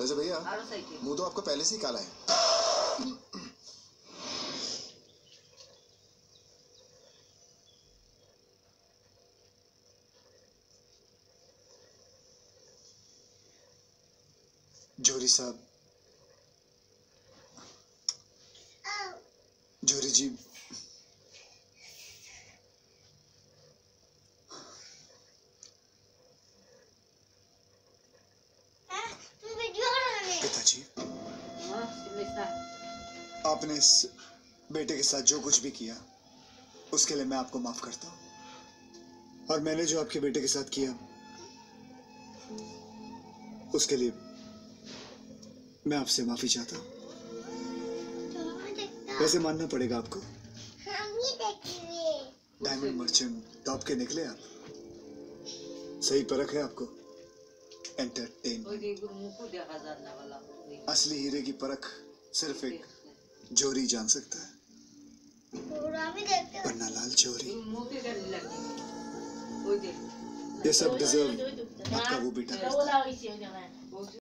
वैसे भैया मुँह तो आपको पहले से ही काला है। जोरी साहब जोरी जी आपने इस बेटे के साथ जो कुछ भी किया उसके लिए मैं आपको माफ़ करता हूँ। और मैंने जो आपके बेटे के साथ किया उसके लिए मैं आपसे माफ़ी चाहता हूँ। वैसे मानना पड़ेगा आपको। डायमंड मर्चेंट टॉप के निकले आप। सही परख है आपको। एंटरटेन असली हीरे की परख सिर्फ़ एक जोरी जान सकता है। पन्ना लाल जोरी ये सब डिजर्व आपका वो बेटा।